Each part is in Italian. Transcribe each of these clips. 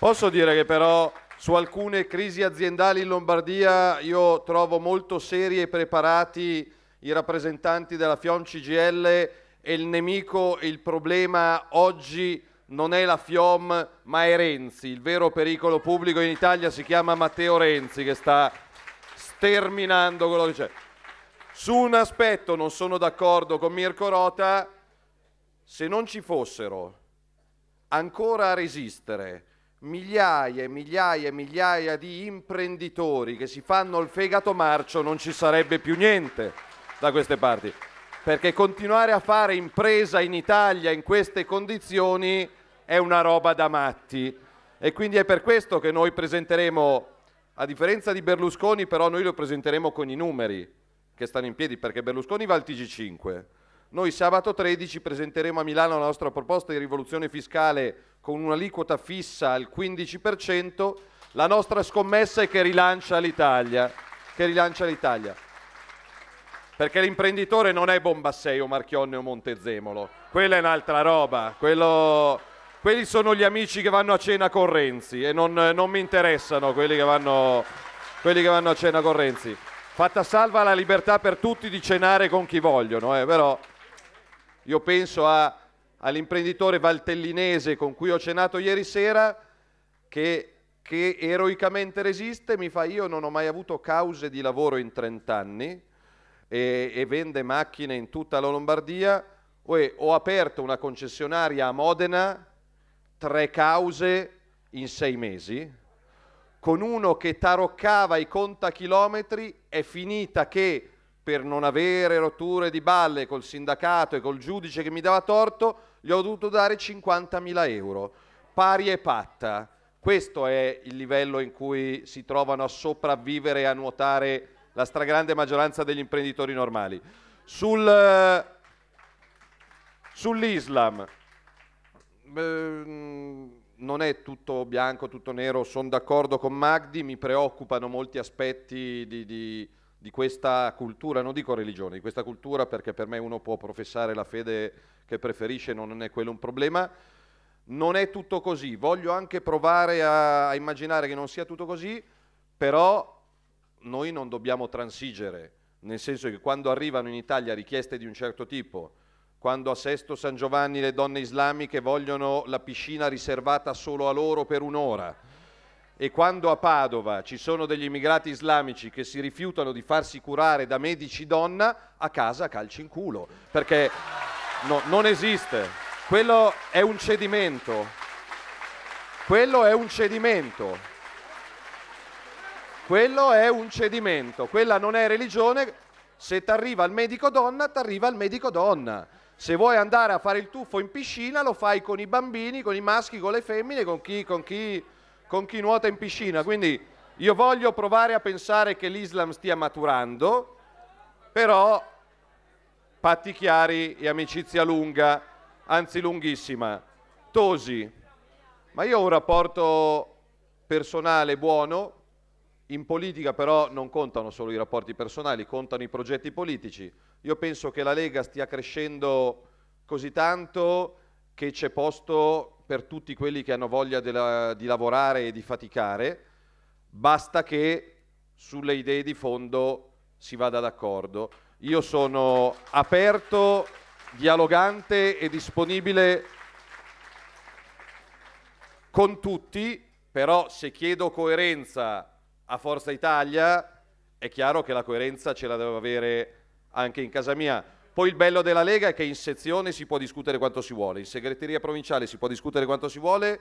Posso dire che però su alcune crisi aziendali in Lombardia io trovo molto seri e preparati i rappresentanti della FIOM CGL e il nemico il problema oggi non è la FIOM ma è Renzi. Il vero pericolo pubblico in Italia si chiama Matteo Renzi che sta sterminando quello che c'è. Su un aspetto non sono d'accordo con Mirko Rota, se non ci fossero ancora a resistere migliaia e migliaia e migliaia di imprenditori che si fanno il fegato marcio non ci sarebbe più niente da queste parti. Perché continuare a fare impresa in Italia in queste condizioni è una roba da matti. E quindi è per questo che noi presenteremo, a differenza di Berlusconi, però noi lo presenteremo con i numeri che stanno in piedi, perché Berlusconi va al TG5. Noi sabato 13 presenteremo a Milano la nostra proposta di rivoluzione fiscale con un'aliquota fissa al 15%. La nostra scommessa è che rilancia l'Italia. Che rilancia l'Italia. Perché l'imprenditore non è Bombassei o Marchionne o Montezemolo. Quella è un'altra roba. Quello quelli sono gli amici che vanno a cena con Renzi e non, non mi interessano quelli che, vanno, quelli che, vanno, a cena con Renzi. Fatta salva la libertà per tutti di cenare con chi vogliono, eh, però io penso a, all'imprenditore valtellinese con cui ho cenato ieri sera che, che eroicamente resiste, mi fa io non ho mai avuto cause di lavoro in 30 anni e, e vende macchine in tutta la Lombardia, ho aperto una concessionaria a Modena tre cause in sei mesi, con uno che taroccava i contachilometri, è finita che per non avere rotture di balle col sindacato e col giudice che mi dava torto, gli ho dovuto dare 50.000 euro, pari e patta. Questo è il livello in cui si trovano a sopravvivere e a nuotare la stragrande maggioranza degli imprenditori normali. Sul, sull'Islam, non è tutto bianco, tutto nero, sono d'accordo con Magdi, mi preoccupano molti aspetti di, di, di, questa cultura, non dico religione, di questa cultura perché per me uno può professare la fede che preferisce, non è quello un problema. Non è tutto così, voglio anche provare a, a immaginare che non sia tutto così, però noi non dobbiamo transigere, nel senso che quando arrivano in Italia richieste di un certo tipo, quando a Sesto San Giovanni le donne islamiche vogliono la piscina riservata solo a loro per un'ora e quando a Padova ci sono degli immigrati islamici che si rifiutano di farsi curare da medici donna, a casa calci in culo, perché no, non esiste. Quello è un cedimento. Quello è un cedimento. Quello è un cedimento. Quella non è religione. Se ti arriva il medico donna, ti arriva il medico donna. Se vuoi andare a fare il tuffo in piscina, lo fai con i bambini, con i maschi, con le femmine, con chi, con chi, con chi nuota in piscina. Quindi io voglio provare a pensare che l'Islam stia maturando, però patti chiari e amicizia lunga, anzi lunghissima. Tosi, ma io ho un rapporto personale buono, in politica però non contano solo i rapporti personali, contano i progetti politici. Io penso che la Lega stia crescendo così tanto che c'è posto per tutti quelli che hanno voglia della, di lavorare e di faticare, basta che sulle idee di fondo si vada d'accordo. Io sono aperto, dialogante e disponibile con tutti, però se chiedo coerenza a Forza Italia è chiaro che la coerenza ce la devo avere anche in casa mia. Poi il bello della Lega è che in sezione si può discutere quanto si vuole, in segreteria provinciale si può discutere quanto si vuole,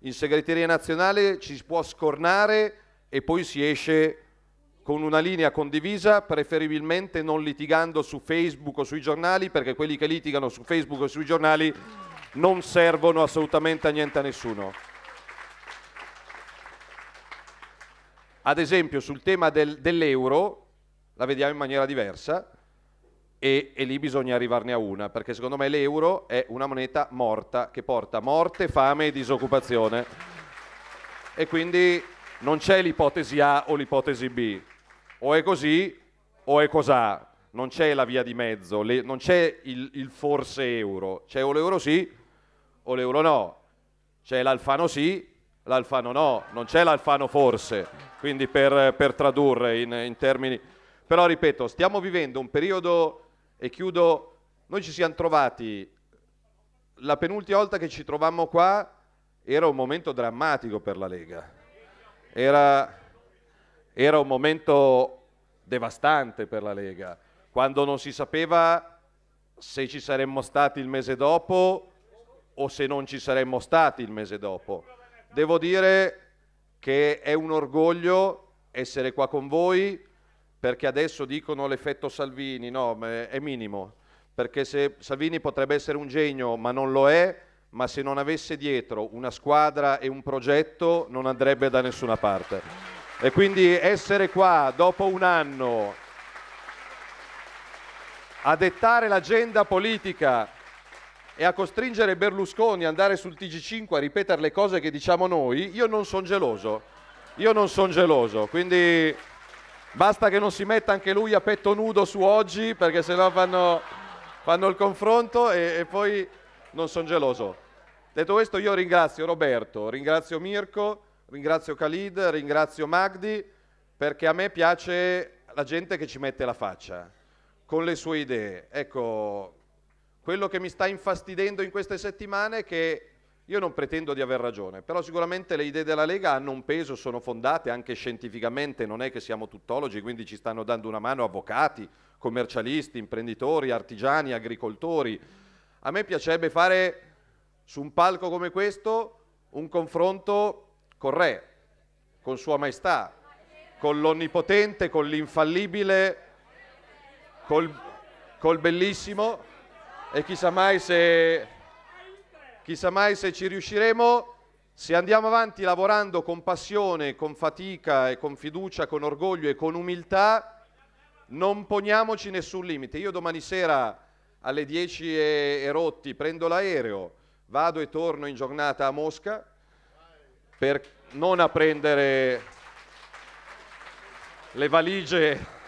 in segreteria nazionale ci si può scornare e poi si esce con una linea condivisa, preferibilmente non litigando su Facebook o sui giornali, perché quelli che litigano su Facebook o sui giornali non servono assolutamente a niente a nessuno. Ad esempio sul tema del, dell'euro la vediamo in maniera diversa e, e, lì bisogna arrivarne a una, perché secondo me l'euro è una moneta morta che porta morte, fame e disoccupazione. E quindi non c'è l'ipotesi A o l'ipotesi B, o è così o è cos'ha, non c'è la via di mezzo, le, non c'è il, il forse euro, c'è o l'euro sì o l'euro no, c'è l'alfano sì L'Alfano no, non c'è l'Alfano forse, quindi per, per tradurre in, in termini... Però ripeto, stiamo vivendo un periodo, e chiudo, noi ci siamo trovati, la penultima volta che ci trovammo qua era un momento drammatico per la Lega, era, era un momento devastante per la Lega, quando non si sapeva se ci saremmo stati il mese dopo o se non ci saremmo stati il mese dopo. Devo dire che è un orgoglio essere qua con voi perché adesso dicono l'effetto Salvini, no, è minimo, perché se Salvini potrebbe essere un genio ma non lo è, ma se non avesse dietro una squadra e un progetto non andrebbe da nessuna parte. E quindi essere qua dopo un anno a dettare l'agenda politica e a costringere Berlusconi ad andare sul TG5 a ripetere le cose che diciamo noi, io non sono geloso. Io non sono geloso, quindi basta che non si metta anche lui a petto nudo su oggi, perché sennò fanno, fanno il confronto e, e poi non sono geloso. Detto questo io ringrazio Roberto, ringrazio Mirko, ringrazio Khalid, ringrazio Magdi, perché a me piace la gente che ci mette la faccia con le sue idee. Ecco, quello che mi sta infastidendo in queste settimane è che io non pretendo di aver ragione, però sicuramente le idee della Lega hanno un peso, sono fondate anche scientificamente, non è che siamo tuttologi, quindi ci stanno dando una mano avvocati, commercialisti, imprenditori, artigiani, agricoltori. A me piacerebbe fare su un palco come questo un confronto con Re, con Sua Maestà, con l'Onnipotente, con l'Infallibile, col, col bellissimo e chissà mai se, chissà mai se ci riusciremo. Se andiamo avanti lavorando con passione, con fatica e con fiducia, con orgoglio e con umiltà, non poniamoci nessun limite. Io domani sera alle 10 e, rotti prendo l'aereo, vado e torno in giornata a Mosca per non a prendere le valigie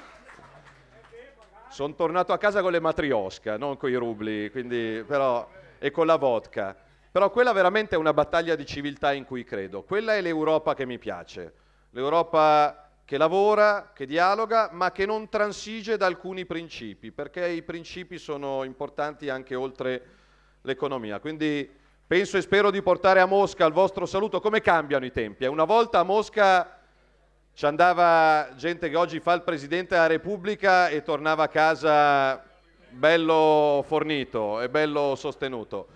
sono tornato a casa con le matriosca, non con i rubli, quindi, però, e con la vodka. Però quella veramente è una battaglia di civiltà in cui credo. Quella è l'Europa che mi piace. L'Europa che lavora, che dialoga, ma che non transige da alcuni principi, perché i principi sono importanti anche oltre l'economia. Quindi penso e spero di portare a Mosca il vostro saluto. Come cambiano i tempi? Una volta a Mosca ci andava gente che oggi fa il Presidente della Repubblica e tornava a casa bello fornito e bello sostenuto.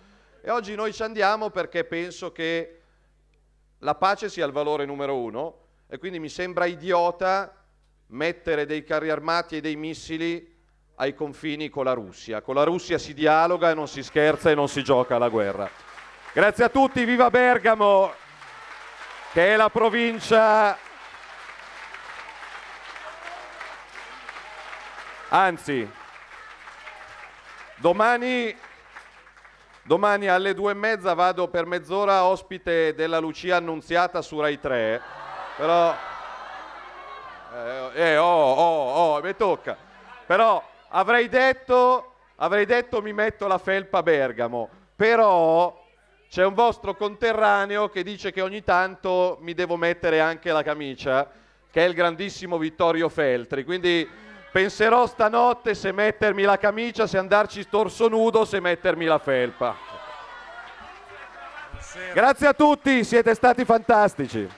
E oggi noi ci andiamo perché penso che la pace sia il valore numero uno e quindi mi sembra idiota mettere dei carri armati e dei missili ai confini con la Russia. Con la Russia si dialoga e non si scherza e non si gioca alla guerra. Grazie a tutti, viva Bergamo, che è la provincia Anzi, domani, domani alle due e mezza vado per mezz'ora ospite della Lucia Annunziata su Rai 3, però... Eh, eh, oh, oh, oh, mi tocca. Però avrei detto, avrei detto mi metto la felpa a Bergamo, però c'è un vostro conterraneo che dice che ogni tanto mi devo mettere anche la camicia, che è il grandissimo Vittorio Feltri, quindi Penserò stanotte se mettermi la camicia, se andarci torso nudo, se mettermi la felpa. Grazie a tutti, siete stati fantastici.